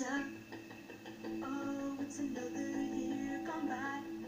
up. Oh, it's another year gone by.